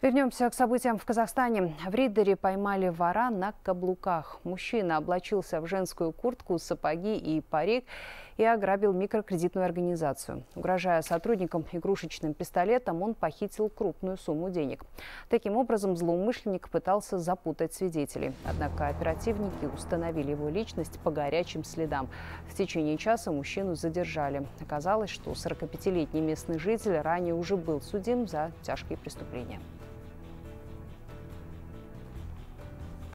Вернемся к событиям в Казахстане. В Риддере поймали вора на каблуках. Мужчина облачился в женскую куртку, сапоги и парик и ограбил микрокредитную организацию. Угрожая сотрудникам игрушечным пистолетом, он похитил крупную сумму денег. Таким образом, злоумышленник пытался запутать свидетелей. Однако оперативники установили его личность по горячим следам. В течение часа мужчину задержали. Оказалось, что 45-летний местный житель ранее уже был судим за тяжкие преступления.